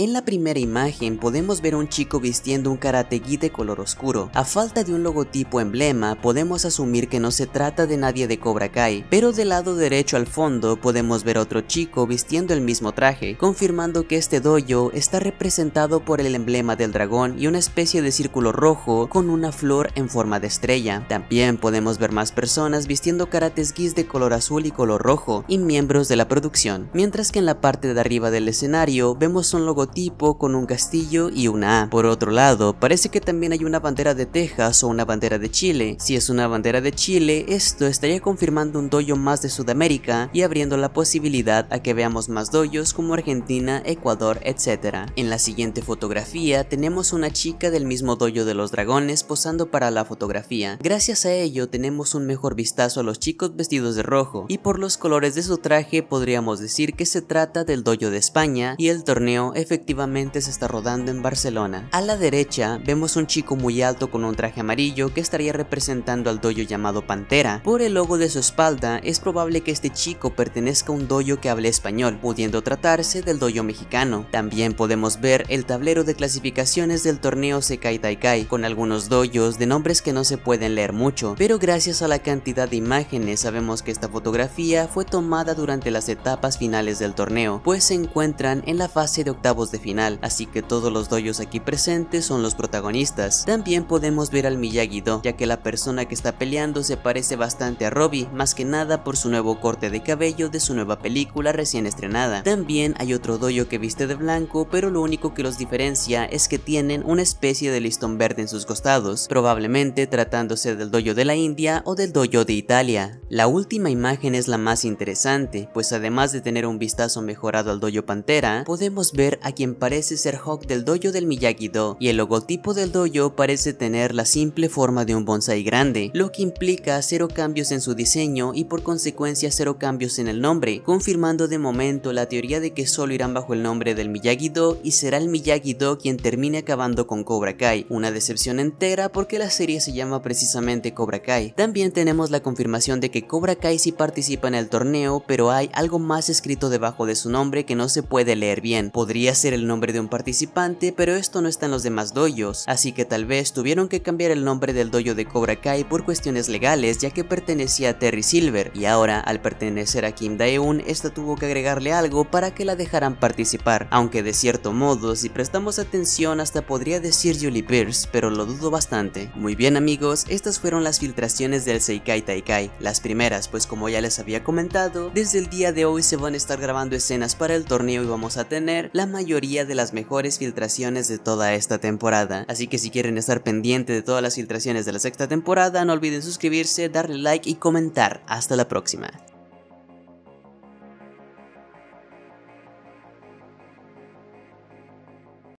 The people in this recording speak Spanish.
En la primera imagen podemos ver a un chico vistiendo un karate gi de color oscuro. A falta de un logotipo emblema, podemos asumir que no se trata de nadie de Cobra Kai, pero del lado derecho al fondo podemos ver otro chico vistiendo el mismo traje, confirmando que este dojo está representado por el emblema del dragón y una especie de círculo rojo con una flor en forma de estrella. También podemos ver más personas vistiendo karates gis de color azul y color rojo y miembros de la producción, mientras que en la parte de arriba del escenario vemos un logotipo con un castillo y una A. Por otro lado, parece que también hay una bandera de Texas o una bandera de Chile. Si es una bandera de Chile, esto estaría confirmando un dojo más de Sudamérica y abriendo la posibilidad a que veamos más doyos como Argentina, Ecuador, etc. En la siguiente fotografía tenemos una chica del mismo dojo de los dragones posando para la fotografía. Gracias a ello tenemos un mejor vistazo a los chicos vestidos de rojo y por los colores de su traje podríamos decir que se trata del dojo de España y el torneo efectivamente se está rodando en Barcelona. A la derecha vemos un chico muy alto con un traje amarillo que estaría representando al dojo llamado Pantera. Por el logo de su espalda es probable que este chico pertenezca a un dojo que hable español, pudiendo tratarse del dojo mexicano. También podemos ver el tablero de clasificaciones del torneo Sekai Taikai, con algunos dojos de nombres que no se pueden leer mucho, pero gracias a la cantidad de imágenes sabemos que esta fotografía fue tomada durante las etapas finales del torneo, pues se encuentran en la fase de de final, así que todos los dojos aquí presentes son los protagonistas. También podemos ver al Miyagi-Do, ya que la persona que está peleando se parece bastante a Robbie, más que nada por su nuevo corte de cabello de su nueva película recién estrenada. También hay otro dojo que viste de blanco, pero lo único que los diferencia es que tienen una especie de listón verde en sus costados, probablemente tratándose del dojo de la India o del dojo de Italia. La última imagen es la más interesante, pues además de tener un vistazo mejorado al dojo Pantera, podemos ver quien parece ser Hawk del dojo del Miyagi-Do, y el logotipo del dojo parece tener la simple forma de un bonsai grande, lo que implica cero cambios en su diseño y por consecuencia cero cambios en el nombre, confirmando de momento la teoría de que solo irán bajo el nombre del Miyagi-Do y será el Miyagi-Do quien termine acabando con Cobra Kai, una decepción entera porque la serie se llama precisamente Cobra Kai. También tenemos la confirmación de que Cobra Kai sí participa en el torneo, pero hay algo más escrito debajo de su nombre que no se puede leer bien. Podría ser el nombre de un participante, pero esto no está en los demás dojos, así que tal vez tuvieron que cambiar el nombre del dojo de Cobra Kai por cuestiones legales ya que pertenecía a Terry Silver y ahora al pertenecer a Kim Dae-un esta tuvo que agregarle algo para que la dejaran participar, aunque de cierto modo si prestamos atención hasta podría decir Julie Pierce, pero lo dudo bastante. Muy bien amigos, estas fueron las filtraciones del Seikai Taikai, las primeras pues como ya les había comentado, desde el día de hoy se van a estar grabando escenas para el torneo y vamos a tener la mayoría de las mejores filtraciones de toda esta temporada, así que si quieren estar pendiente de todas las filtraciones de la sexta temporada no olviden suscribirse, darle like y comentar. Hasta la próxima.